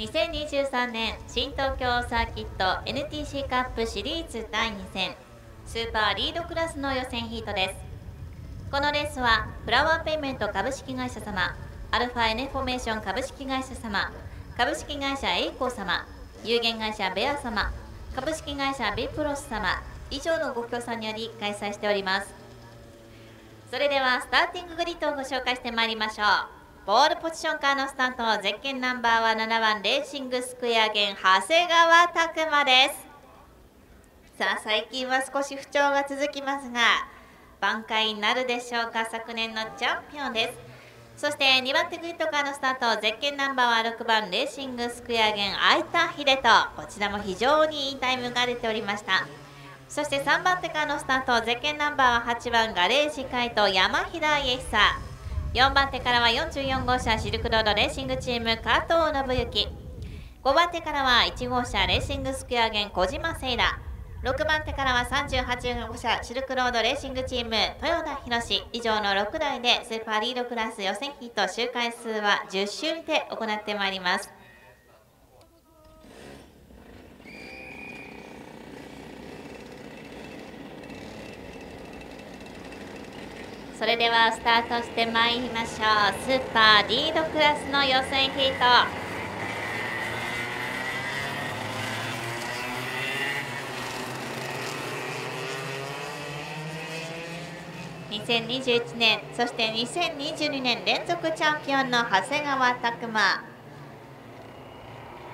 2023年新東京サーキット NTC カップシリーズ第2戦スーパーリードクラスの予選ヒートです。このレースはフラワーペイメント株式会社様アルファインフォメーション株式会社様株式会社エイコー様有限会社ベア様株式会社ビプロス様以上のご協賛により開催しております。それではスターティンググリッドをご紹介してまいりましょう。ボールポジションカーのスタートゼッケンナンバーは7番レーシングスクエアゲン長谷川拓馬です。さあ最近は少し不調が続きますが挽回になるでしょうか？昨年のチャンピオンです。そして2番手グリッドカーのスタートゼッケンナンバーは6番レーシングスクエアゲン相田秀人。こちらも非常にいいタイムが出ておりました。そして3番手からのスタートゼッケンナンバーは8番ガレージ海斗山平家久。4番手からは44号車シルクロードレーシングチーム加藤信之5番手からは1号車レーシングスクエアゲン小島聖羅6番手からは38号車シルクロードレーシングチーム豊田博以上の6台でスーパーリードクラス予選ヒット周回数は10周にて行ってまいります。それではスタートしてまいりましょう。スーパーリードクラスの予選ヒート。2021年そして2022年連続チャンピオンの長谷川拓磨。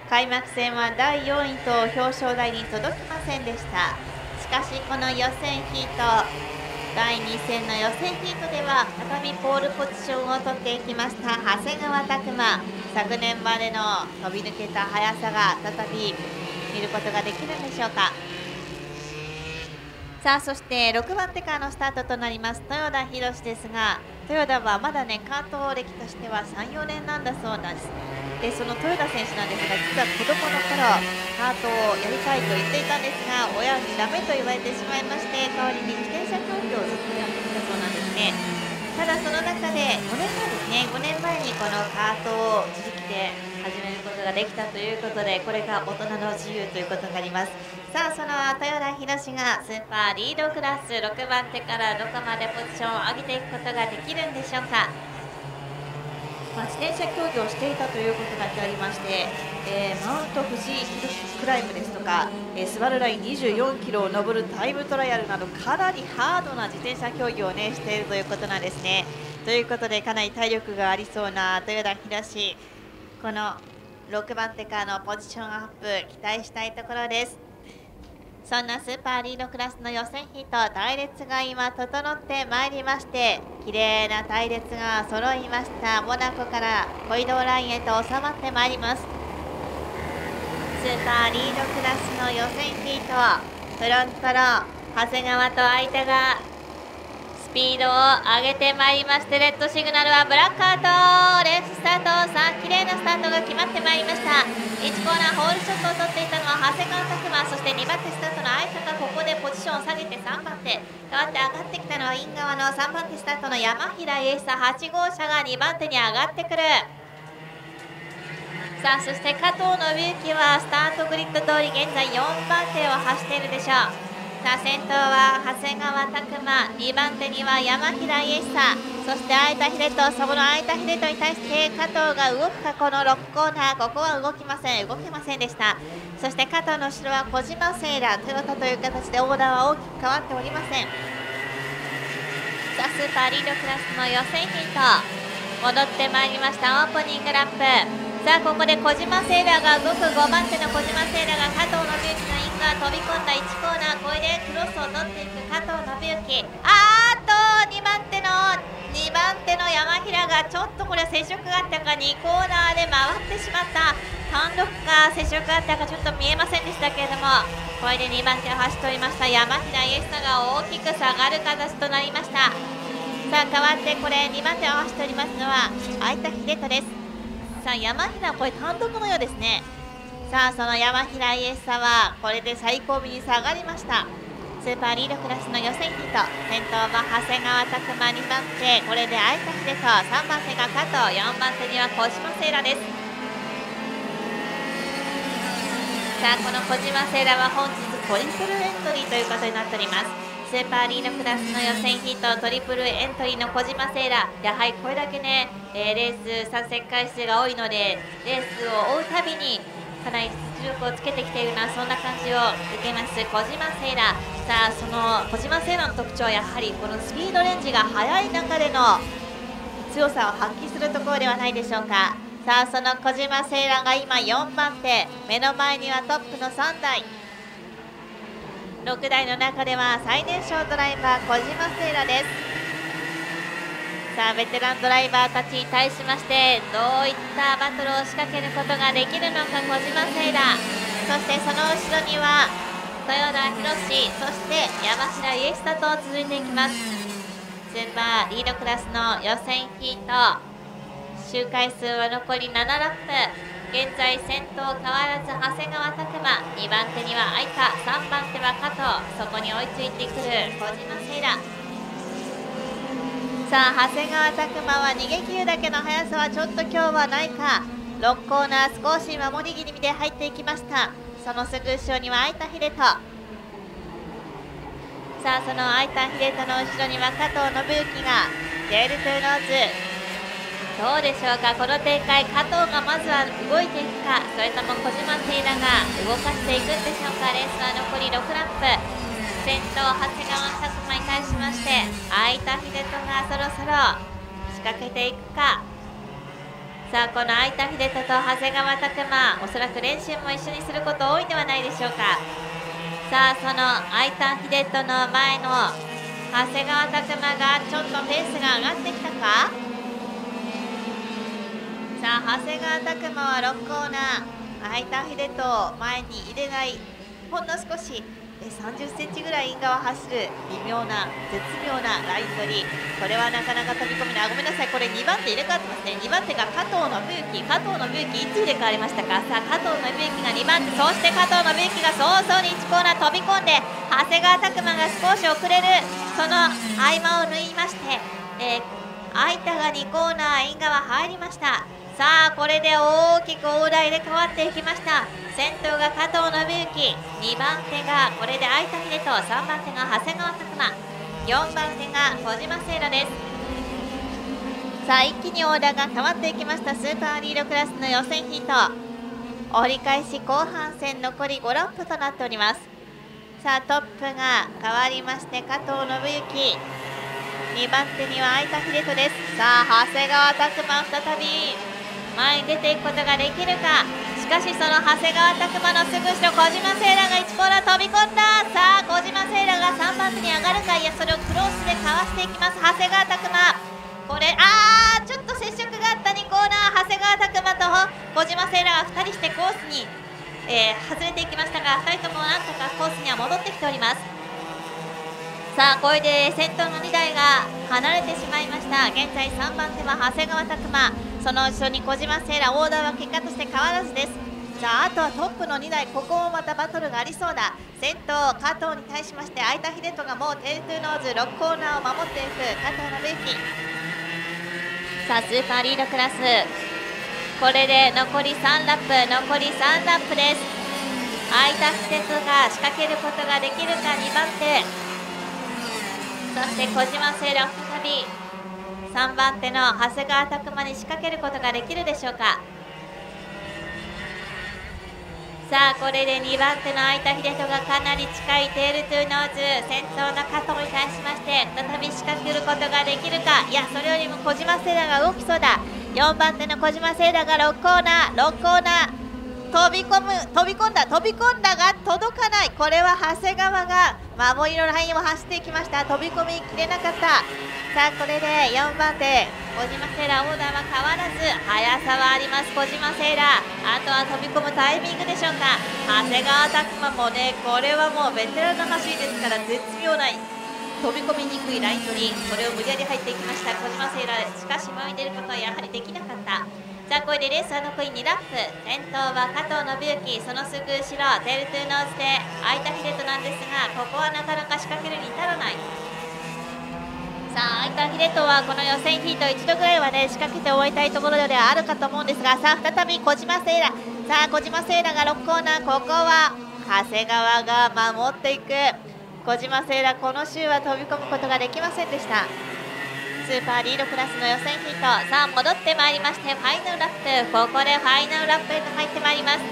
開幕戦は第4位と表彰台に届きませんでした。しかしこの予選ヒート第2戦の予選ヒートでは再びポールポジションを取っていきました長谷川拓磨。昨年までの飛び抜けた速さが再び見ることができるんでしょうか。さあそして6番手からのスタートとなります豊田博ですが豊田はまだね関東歴としては34年なんだそうなんです。でその豊田選手なんですが実は子供の頃カートをやりたいと言っていたんですが親にダメと言われてしまいまして代わりに自転車競技をずっとやってきたそうなんですね。ただその中で5年前ですね5年前にこのカートを自力で始めることができたということでこれが大人の自由ということになります。さあその豊田博がスーパーリードクラス6番手からどこまでポジションを上げていくことができるんでしょうか。まあ、自転車競技をしていたということだけありまして、えー、マウント富士クライムですとか、えー、スバルライン24キロを登るタイムトライアルなどかなりハードな自転車競技を、ね、しているということなんですね。ということでかなり体力がありそうな豊田博この6番手からのポジションアップ期待したいところです。そんなスーパーリードクラスの予選ヒート隊列が今整ってまいりまして綺麗な隊列が揃いました。モナコからコリドーラインへと収まってまいります。スーパーリードクラスの予選ヒートフロントの長谷川と相手がスピードを上げてまいりましてレッドシグナルはブラックアウトレーススタート。さあ綺麗なスタートが決まってまいりました。1コーナーホールショットを取っていたのは長谷川拓磨そして2番手スタートの相坂ここでポジションを下げて3番手代わって上がってきたのはイン側の3番手スタートの山平英久8号車が2番手に上がってくる。さあそして加藤信之はスタートグリッド通り現在4番手を走っているでしょう。さあ先頭は長谷川拓磨2番手には山平家久そして相田秀人そこの相田秀人に対して加藤が動くかこの6コーナーここは動きません動けませんでした。そして加藤の後ろは小島セイラトヨタという形でオーダーは大きく変わっておりません。さあスーパーリードクラスの予選ヒート。戻ってまいりましたオープニングラップ。さあここで小島セイラが動く5番手の小島セイラが加藤のビュー飛び込んだ1コーナーこれでクロスを取っていく加藤信之。あーっと2番手の2番手の山平がちょっとこれは接触があったか2コーナーで回ってしまった。単独か接触があったかちょっと見えませんでしたけれどもこれで2番手を走っておりました山平イエスが大きく下がる形となりました。さあ変わってこれ2番手を走っておりますのは相田秀人です。さあ山平これ単独のようですね。さあその山平イエスサはこれで最後尾に下がりました。スーパーリードクラスの予選ヒート先頭は長谷川拓磨2番手。これで相田秀人3番手が加藤4番手には小島聖羅です。さあこの小島セイラは本日トリプルエントリーということになっております。スーパーリードクラスの予選ヒートトリプルエントリーの小島セイラやはりこれだけね、えー、レース参戦回数が多いのでレースを追うたびにかなり実力をつけてきているなそんな感じを受けます小島セイラさあその小島セイラの特徴はやはりこのスピードレンジが速い中での強さを発揮するところではないでしょうか。さあその小島セイラが今4番手。目の前にはトップの3台6台の中では最年少ドライバー小島セイラです。さあベテランドライバーたちに対しましてどういったバトルを仕掛けることができるのか小島セイラそしてその後ろには豊田博そして山下イエスタと続いていきます。スーパーリードクラスの予選ヒート。周回数は残り7ラップ。現在先頭変わらず長谷川拓磨2番手には愛花3番手は加藤そこに追いついてくる小島セイラさあ長谷川拓磨は逃げ切るだけの速さはちょっと今日はないか。6コーナー少し守り気味で入っていきました。そのすぐ後ろには相田秀人。さあその相田秀人の後ろには加藤信之がテールトゥーノーズ。どうでしょうか？この展開加藤がまずは動いていくか？それとも小島セイラが動かしていくんでしょうか？レースは残り6ラップ。先頭長谷川拓磨に対しまして相田秀人がそろそろ仕掛けていくか？さあこの相田秀人と長谷川拓磨おそらく練習も一緒にすること多いではないでしょうか？さあその相田秀人の前の長谷川拓磨がちょっとペースが上がってきたか？さあ長谷川拓磨は6コーナー空いた秀と前に入れない。ほんの少し30センチぐらいイン側走る微妙な絶妙なライン取り。これはなかなか飛び込みなごめんなさい。これ2番手入れ替わってますね。2番手が加藤信之加藤信之いつ入れ替わりましたか？さあ加藤信之が2番手。そして加藤信之が早々に1コーナー飛び込んで長谷川拓磨が少し遅れる。その合間を縫いまして、えー、相田が2コーナーイン側入りました。さあこれで大きく大台で変わっていきました。先頭が加藤信之。2番手がこれで相田秀人3番手が長谷川拓磨。4番手が小島聖羅です。さあ一気にオーダーが変わっていきました。スーパーリードクラスの予選ヒート。折り返し後半戦残り5ラップとなっております。さあトップが変わりまして加藤信之。2番手には相田秀人です。さあ長谷川拓磨再び。前に出ていくことができるか。しかしその長谷川拓磨のすぐ後ろ小島セイラが1コーナー飛び込んだ。さあ小島セイラが3番手に上がるか。いやそれをクロスでかわしていきます。長谷川拓磨。これあーちょっと接触があった2コーナー。長谷川拓磨と小島セイラが2人してコースに、えー、外れていきましたが2人ともなんとかコースには戻ってきております。さあこれで先頭の2台が離れてしまいました。現在3番手は長谷川拓磨。その後ろに小島セイラオーダーは結果として変わらずですさああとはトップの2台ここもまたバトルがありそうだ先頭加藤に対しまして相田秀人がもうテールトゥーノーズ6コーナーを守っていく加藤信之さあスーパーリードクラスこれで残り3ラップ残り3ラップです相田秀人が仕掛けることができるか2番手そして小島セイラ再び3番手の長谷川拓磨に仕掛けることができるでしょうか。さあこれで2番手の相田秀人がかなり近いテールトゥーノーズ先頭の加藤に対しまして再び仕掛けることができるか。いやそれよりも小島聖羅が動きそうだ。4番手の小島聖羅が6コーナー6コーナー。飛び込む飛び込んだ飛び込んだが届かない。これは長谷川が守りのラインを走っていきました。飛び込みきれなかった。さあこれで4番手。小島セーラーオーダーは変わらず速さはあります。小島セーラー。あとは飛び込むタイミングでしょうか。長谷川拓磨もねこれはもうベテランの走りですから絶妙な飛び込みにくいライン取り。これを無理やり入っていきました。小島セーラーしかし前に出ることはやはりできなかった。さあこれでレースは残り2ラップ先頭は加藤信之そのすぐ後ろテールトゥーノーズで相田秀人なんですがここはなかなか仕掛けるに至らない。さあ相田秀人はこの予選ヒート一度ぐらいはね仕掛けて終わりたいところではあるかと思うんですがさあ再び小島セイラ。さあ小島聖羅が6コーナーここは長谷川が守っていく。小島聖羅この周は飛び込むことができませんでした。スーパーリードクラスの予選ヒートさあ戻ってまいりましてファイナルラップここでファイナルラップへと入ってまいります。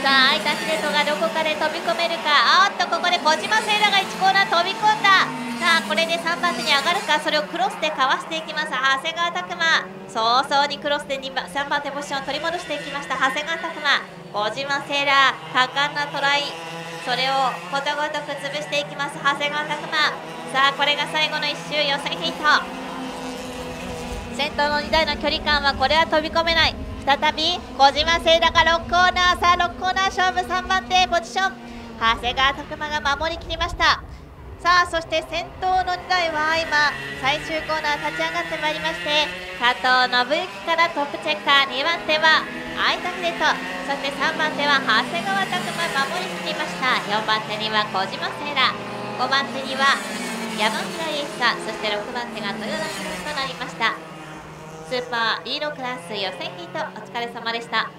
さあ相田秀人がどこかで飛び込めるかあっとここで小島聖羅が1コーナー飛び込んだ。さあこれで3番手に上がるかそれをクロスでかわしていきます。長谷川拓磨。早々にクロスで2番3番手ポジションを取り戻していきました。長谷川拓磨。小島聖羅果敢なトライ。それをことごとく潰ていきます。長谷川拓磨さあこれが最後の1周。予選ヒート。先頭の2台の距離感はこれは飛び込めない。再び小島聖羅が6コーナー。さあ6コーナー勝負3番手。ポジション。長谷川拓磨が守りきりました。さあそして先頭の2台は今最終コーナー立ち上がってまいりまして加藤信之からトップチェッカー。2番手は相田秀人そして3番手は長谷川拓真守りきりました。4番手には小島聖羅5番手には山平英久そして6番手が豊田宏となりました。スーパーリードクラス予選ヒートお疲れ様でした。